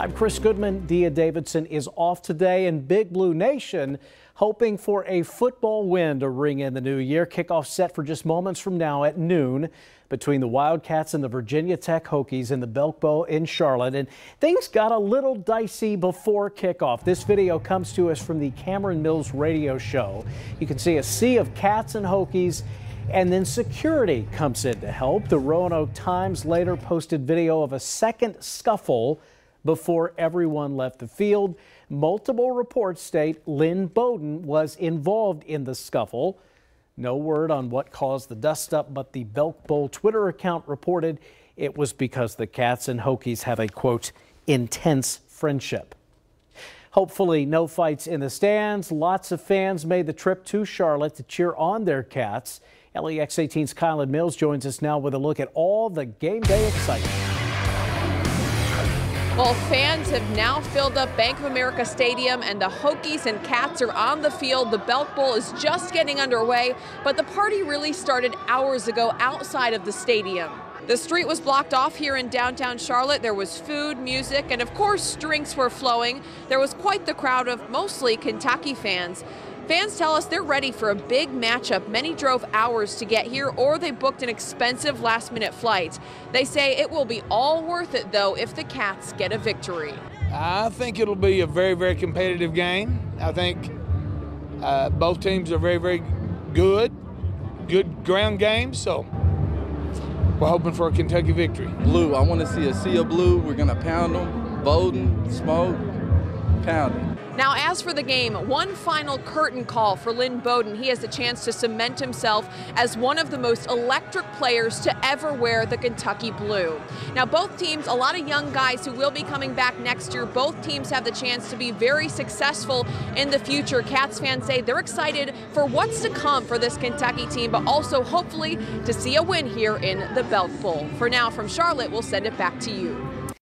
I'm Chris Goodman. Dia Davidson is off today, and Big Blue Nation hoping for a football win to ring in the new year. Kickoff set for just moments from now at noon between the Wildcats and the Virginia Tech Hokies in the Belk Bowl in Charlotte. And things got a little dicey before kickoff. This video comes to us from the Cameron Mills radio show. You can see a sea of cats and Hokies and then security comes in to help. The Roanoke Times later posted video of a second scuffle before everyone left the field. Multiple reports state Lynn Bowden was involved in the scuffle. No word on what caused the dust up, but the Belk Bowl Twitter account reported it was because the Cats and Hokies have a quote, intense friendship. Hopefully, no fights in the stands. Lots of fans made the trip to Charlotte to cheer on their Cats. LEX 18's Kylan Mills joins us now with a look at all the game day excitement. Well, fans have now filled up Bank of America Stadium and the Hokies and Cats are on the field. The Belk Bowl is just getting underway, but the party really started hours ago outside of the stadium. The street was blocked off here in downtown Charlotte. There was food, music, and of course, drinks were flowing. There was quite the crowd of mostly Kentucky fans. Fans tell us they're ready for a big matchup. Many drove hours to get here or they booked an expensive last minute flight. They say it will be all worth it though if the Cats get a victory. I think it'll be a very, very competitive game. I think uh, both teams are very, very good, good ground games. So we're hoping for a Kentucky victory. Blue, I want to see a sea of blue. We're going to pound them. Bowden, smoke, pound them. Now, as for the game, one final curtain call for Lynn Bowden. He has a chance to cement himself as one of the most electric players to ever wear the Kentucky blue. Now, both teams, a lot of young guys who will be coming back next year. Both teams have the chance to be very successful in the future. Cats fans say they're excited for what's to come for this Kentucky team, but also hopefully to see a win here in the Belk Bowl. For now, from Charlotte, we'll send it back to you.